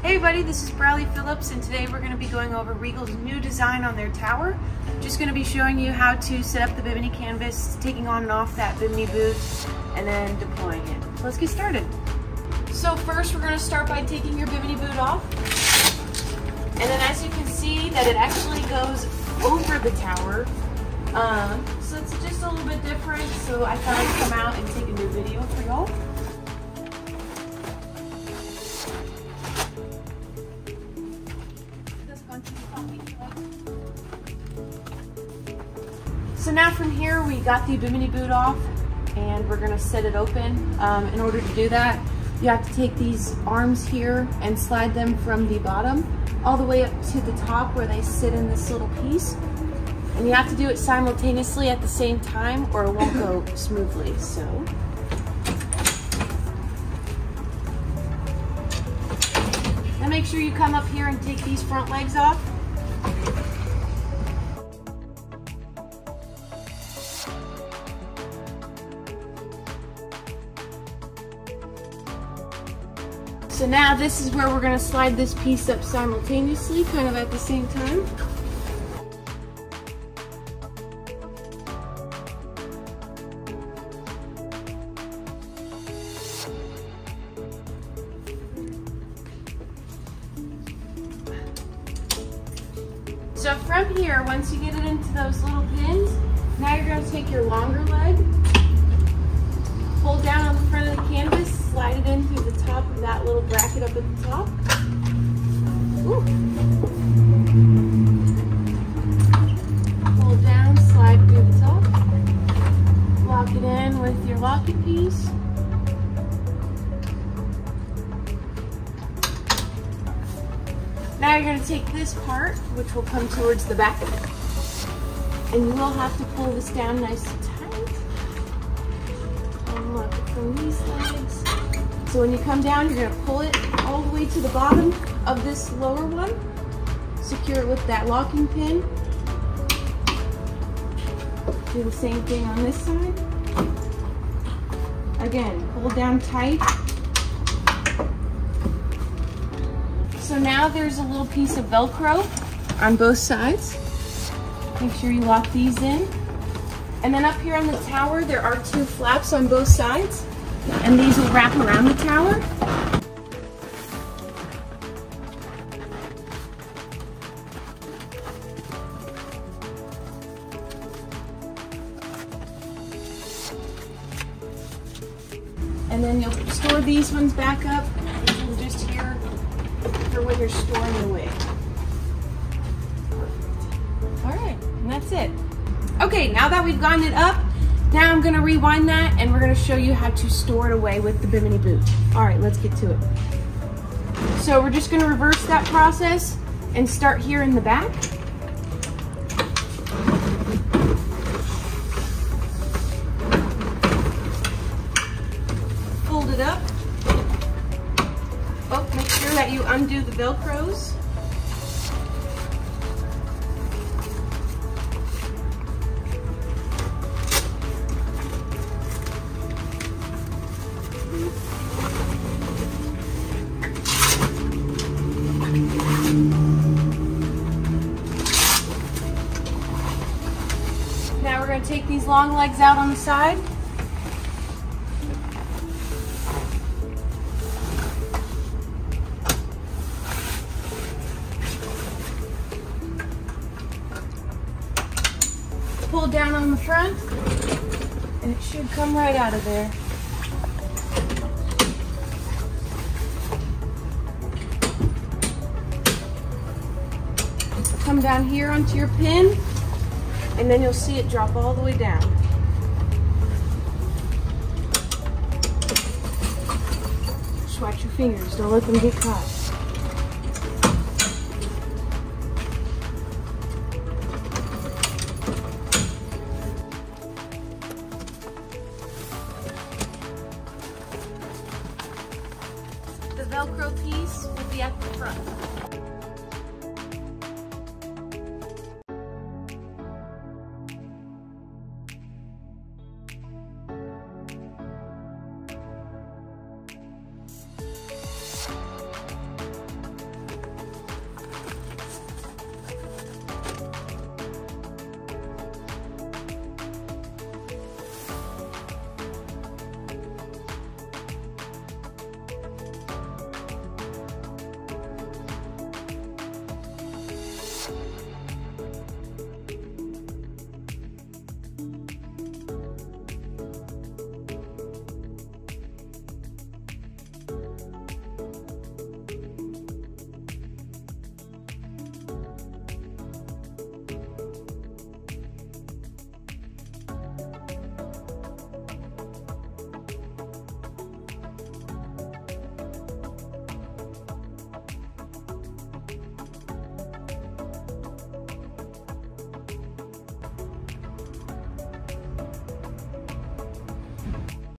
Hey everybody, this is Briley Phillips and today we're going to be going over Regal's new design on their tower. Just going to be showing you how to set up the Bimini canvas, taking on and off that Bimini boot, and then deploying it. Let's get started. So first we're going to start by taking your Bimini boot off. And then as you can see that it actually goes over the tower. Um, so it's just a little bit different, so I thought I'd come out and take a new video for y'all. So now from here, we got the Bimini boot off and we're gonna set it open. Um, in order to do that, you have to take these arms here and slide them from the bottom all the way up to the top where they sit in this little piece. And you have to do it simultaneously at the same time or it won't go smoothly, so. Now make sure you come up here and take these front legs off. So now this is where we're gonna slide this piece up simultaneously, kind of at the same time. So from here, once you get it into those little pins, now you're gonna take your longer leg, the top. Ooh. Pull down, slide through the top. Lock it in with your locking piece. Now you're going to take this part, which will come towards the back of it. And you will have to pull this down nice and tight. Unlock it from these. So when you come down, you're to pull it all the way to the bottom of this lower one. Secure it with that locking pin. Do the same thing on this side. Again, pull down tight. So now there's a little piece of Velcro on both sides. Make sure you lock these in. And then up here on the tower, there are two flaps on both sides. And these will wrap around the tower. And then you'll store these ones back up. Just here for when you're storing wig. All right, and that's it. Okay, now that we've gotten it up, now I'm gonna rewind that and we're gonna show you how to store it away with the Bimini boot. All right, let's get to it. So we're just gonna reverse that process and start here in the back. Fold it up. Oh, make sure that you undo the Velcros. Long legs out on the side. Pull down on the front and it should come right out of there. Come down here onto your pin and then you'll see it drop all the way down. Just watch your fingers, don't let them get caught. The Velcro piece at the front.